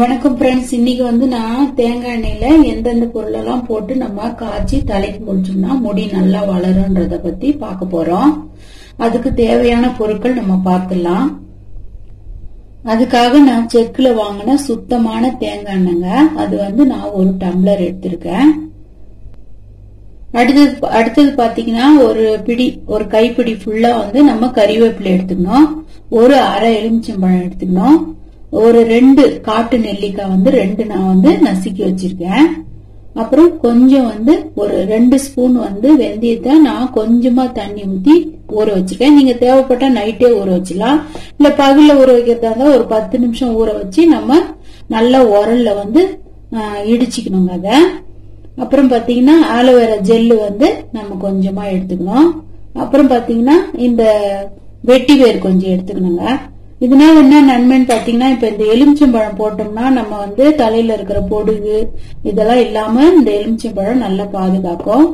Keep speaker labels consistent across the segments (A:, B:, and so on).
A: வணக்கம் ஃப்ரெண்ட்ஸ் இன்னைக்கு வந்து நான் தேங்காய் எண்ணெயில எந்தெந்த பொருளெல்லாம் போட்டு நம்ம காய்ச்சி தலைக்கு முடிச்சோம்னா முடி நல்லா வளரும்ன்றத பத்தி பார்க்க போறோம். அதுக்கு தேவையான பொருட்கள் நம்ம பார்த்துடலாம். அதுக்காக நான் செக்குல வாங்கின சுத்தமான தேங்காய் எண்ணெய்ங்க. அது வந்து நான் ஒரு டம்ளர் எடுத்திருக்கேன். அடுத்தது அடுத்தது பாத்தீங்கன்னா ஒரு பிடி ஒரு கைப்பிடி ஃபுல்லா வந்து நம்ம கறிவேப்பிலை எடுத்துக்கணும். ஒரு அரை எலுமிச்சம்பழம் எடுத்துக்கணும். ஒரு ரெண்டு காட்டு நெல்லிக்காய் வந்து ரெண்டு நான் வந்து நசுக்கி வச்சிருக்கேன். அப்புறம் கொஞ்சம் வந்து ஒரு ரெண்டு ஸ்பூன் வந்து வெந்தயத்தை நான் கொஞ்சமா தண்ணி ஊத்தி ஊற வச்சிருக்கேன். நீங்க தேவைப்பட்டா நைட்டே ஊற வச்சிடலாம். இல்ல பகல்ல ஊற வைக்கிறதா இருந்தா ஒரு பத்து நிமிஷம் ஊற வச்சு நம்ம நல்ல உரல்ல வந்து இடிச்சுக்கணுங்க அதை. அப்புறம் பாத்தீங்கன்னா ஆலோவேரா ஜெல்லு வந்து நம்ம கொஞ்சமா எடுத்துக்கணும். அப்புறம் பாத்தீங்கன்னா இந்த வெட்டி வேர் கொஞ்சம் எடுத்துக்கணுங்க. இதனால என்ன நன்மைன்னு பாத்தீங்கன்னா இப்ப இந்த எலுமிச்சம்பழம் போட்டோம்னா நம்ம வந்து தலையில இருக்கிற பொடுகு இதெல்லாம் இல்லாம இந்த எலுமிச்சம்பழம் நல்லா பாதுகாக்கும்.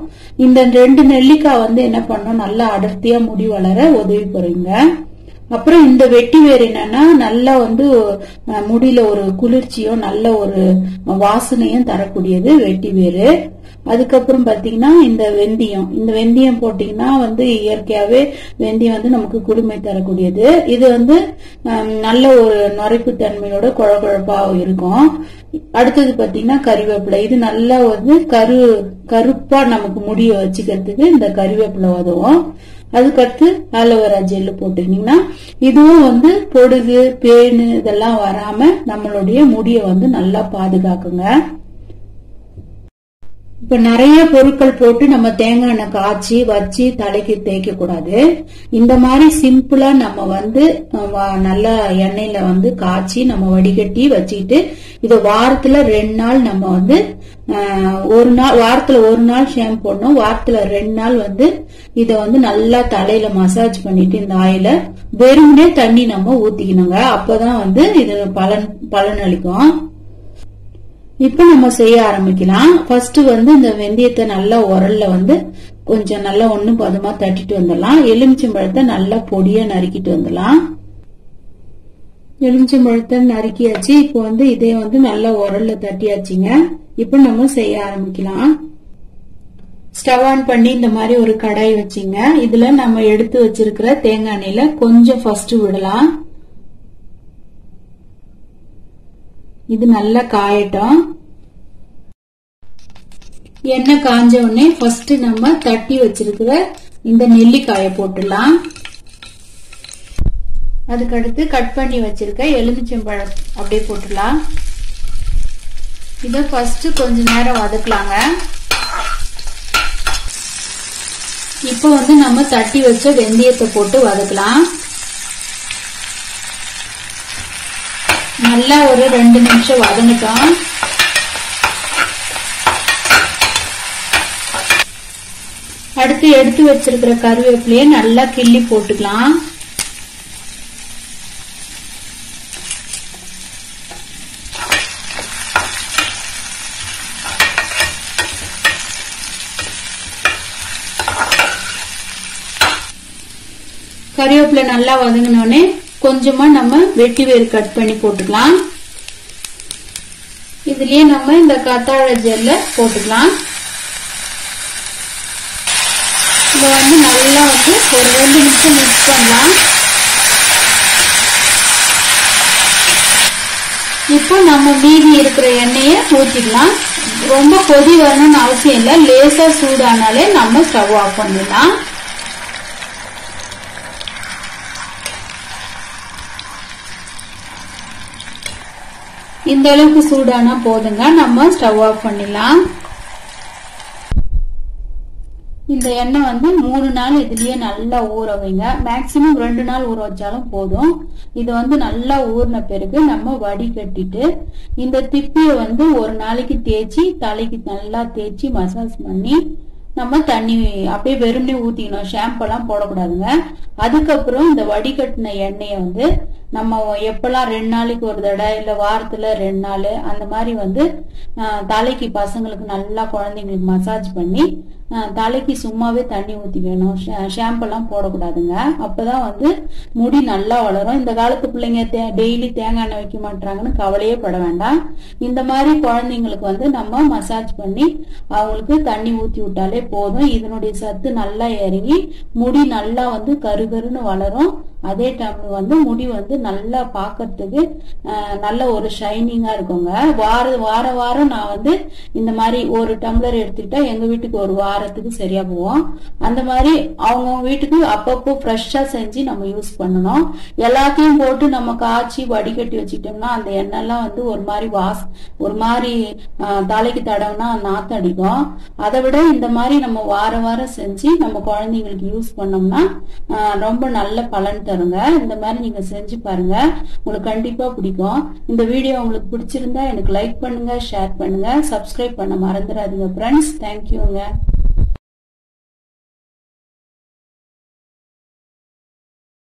A: இந்த ரெண்டு நெல்லிக்காய் வந்து என்ன பண்ணும் நல்லா அடர்த்தியா முடி வளர உதவி புரியுங்க. அப்புறம் இந்த வெட்டி வேர் என்னன்னா நல்லா வந்து முடியில ஒரு குளிர்ச்சியும் நல்ல ஒரு வாசனையும் தரக்கூடியது வெட்டி வேரு. அதுக்கப்புறம் பாத்தீங்கன்னா இந்த வெந்தயம். இந்த வெந்தயம் போட்டீங்கன்னா வந்து இயற்கையாவே வெந்தயம் வந்து நமக்கு குளுமை தரக்கூடியது. இது வந்து நல்ல ஒரு நுரைப்பு தன்மையோட குழகுழப்பா இருக்கும். அடுத்தது பாத்தீங்கன்னா கறிவேப்பிலை இது நல்லா வந்து கரு கருப்பா நமக்கு முடிய வச்சுக்கிறதுக்கு இந்த கறிவேப்பிலை உதவும் அதுக்கடுத்து ஆலோவேரா ஜெல்லு போட்டுக்கிட்டீங்கன்னா இதுவும் வந்து பொடுகு பேனு இதெல்லாம் வராம நம்மளுடைய முடிய வந்து நல்லா பாதுகாக்குங்க. இப்ப நிறைய பொருட்கள் போட்டு நம்ம தேங்காய் எண்ணெய் காய்ச்சி வச்சு தலைக்கு தேய்க்க கூடாது. இந்த மாதிரி சிம்பிளா நம்ம வந்து நல்ல நல்லா எண்ணெயில வந்து காய்ச்சி நம்ம வடிகட்டி வச்சுக்கிட்டு இத வாரத்துல ரெண்டு நாள் நம்ம வந்து ஒரு நாள் வாரத்துல ஒரு நாள் ஷாம்பு போடணும். வாரத்துல ரெண்டு நாள் வந்து இத வந்து நல்லா தலையில மசாஜ் பண்ணிட்டு இந்த ஆயில வெறுமனே தண்ணி நம்ம ஊத்திக்கணுங்க. அப்பதான் வந்து இது பலன் பலன் அளிக்கும் இப்ப நம்ம செய்ய ஆரம்பிக்கலாம். ஃபர்ஸ்ட் வந்து இந்த வெந்தயத்தை நல்லா உரல்ல வந்து கொஞ்சம் நல்லா ஒண்ணு பதமா தட்டிட்டு வந்துடலாம். எலுமிச்சம்பழத்தை நல்லா பொடியா நறுக்கிட்டு வந்துடலாம். எலுமிச்சம்பழத்தை நறுக்கியாச்சு. இப்போ வந்து இதே வந்து நல்லா உரல்ல தட்டியாச்சுங்க. இப்ப நம்ம செய்ய ஆரம்பிக்கலாம். ஸ்டவ் ஆன் பண்ணி இந்த மாதிரி ஒரு கடாய் வச்சுங்க. இதுல நம்ம எடுத்து வச்சிருக்கிற தேங்காய் எண்ணெயில கொஞ்சம் ஃபர்ஸ்ட் விடலாம். இது நல்லா காயட்டும் எண்ணெய் காஞ்ச உடனே ஃபர்ஸ்ட் நம்ம தட்டி வச்சிருக்கிற இந்த நெல்லிக்காயை போட்டுடலாம். அதுக்கடுத்து கட் பண்ணி வச்சிருக்க எலுமிச்சம்பழம் அப்படியே போட்டுடலாம். இத ஃபர்ஸ்ட் கொஞ்ச நேரம் வதக்கலாங்க. இப்போ வந்து நம்ம தட்டி வச்ச வெந்தயத்தை போட்டு வதக்கலாம். நல்லா ஒரு ரெண்டு நிமிஷம் வதங்கட்டும். அடுத்து எடுத்து வச்சிருக்கிற கருவேப்பிலையை நல்லா கிள்ளி போட்டுக்கலாம். கறிவேப்பிலை நல்லா வதங்கினோடனே கொஞ்சமா நம்ம வெட்டி வேர் கட் பண்ணி போட்டுக்கலாம். இதுலயே நம்ம இந்த கத்தாழ ஜெல்ல போட்டுக்கலாம். இத வந்து நல்லா வந்து ஒரு ரெண்டு நிமிஷம் மிக்ஸ் பண்ணலாம். இப்போ நம்ம மீதி இருக்கிற எண்ணெயை ஊற்றிக்கலாம் ரொம்ப கொதி வரணும்னு அவசியம் இல்லை. லேசா சூடானாலே நம்ம ஸ்டவ் ஆஃப் பண்ணிடலாம். இந்த அளவுக்கு சூடானா போதுங்க. நம்ம ஸ்டவ் ஆஃப் பண்ணிடலாம். இந்த எண்ணெய் வந்து மூணு நாள் இதுலயே நல்லா ஊற வைங்க. மேக்சிமம் ரெண்டு நாள் ஊற வச்சாலும் போதும். இது வந்து நல்லா ஊறின பிறகு நம்ம வடிகட்டிட்டு இந்த திப்பிய வந்து ஒரு நாளைக்கு தேய்ச்சி தலைக்கு நல்லா தேய்ச்சி மசாஜ் பண்ணி நம்ம தண்ணி அப்படியே வெறுமனே ஊத்திக்கணும். ஷாம்பு எல்லாம் போடக்கூடாதுங்க. அதுக்கப்புறம் இந்த வடிகட்டின எண்ணெயை வந்து நம்ம எப்பெல்லாம் ரெண்டு நாளைக்கு ஒரு தடவை இல்ல வாரத்துல ரெண்டு நாள் அந்த மாதிரி வந்து தலைக்கு பசங்களுக்கு நல்லா குழந்தைங்களுக்கு மசாஜ் பண்ணி தலைக்கு சும்மாவே தண்ணி ஊத்திக்கணும் ஷாம்பு எல்லாம் போடக்கூடாதுங்க. அப்பதான் வந்து முடி நல்லா வளரும். இந்த காலத்து பிள்ளைங்க டெய்லி தேங்காய் எண்ணெய் வைக்க மாட்டாங்கன்னு கவலையே பட வேண்டாம். இந்த மாதிரி குழந்தைங்களுக்கு வந்து நம்ம மசாஜ் பண்ணி அவங்களுக்கு தண்ணி ஊத்தி விட்டாலே போதும். இதனுடைய சத்து நல்லா இறங்கி முடி நல்லா வந்து கருகருன்னு வளரும். அதே டைம் வந்து முடி வந்து நல்லா பார்க்கறதுக்கு நல்ல ஒரு ஷைனிங்கா இருக்குங்க. வார வார வாரம் நான் வந்து இந்த மாதிரி ஒரு டம்ளர் எடுத்துக்கிட்டா எங்க வீட்டுக்கு ஒரு வாரத்துக்கு சரியா போவோம். அந்த மாதிரி அவங்க வீட்டுக்கு அப்பப்போ ஃப்ரெஷ்ஷா செஞ்சு நம்ம யூஸ் பண்ணணும். எல்லாத்தையும் போட்டு நம்ம காய்ச்சி வடிகட்டி வச்சுக்கிட்டோம்னா அந்த எண்ணெய்லாம் வந்து ஒரு மாதிரி வாஸ் ஒரு மாதிரி தலைக்கு தடவுனா நாத்தம் அடிக்கும். அதை விட இந்த மாதிரி நம்ம வார வாரம் செஞ்சு நம்ம குழந்தைங்களுக்கு யூஸ் பண்ணோம்னா ரொம்ப நல்ல பலன் தருங்க. இந்த மாதிரி நீங்க செஞ்சு பாருங்க. உங்களுக்கு கண்டிப்பா பிடிக்கும். இந்த வீடியோ உங்களுக்கு பிடிச்சிருந்தா எனக்கு லைக் பண்ணுங்க ஷேர் பண்ணுங்க. சப்ஸ்கிரைப் பண்ண மறந்துடாதீங்க ஃப்ரெண்ட்ஸ் தேங்க்யூங்க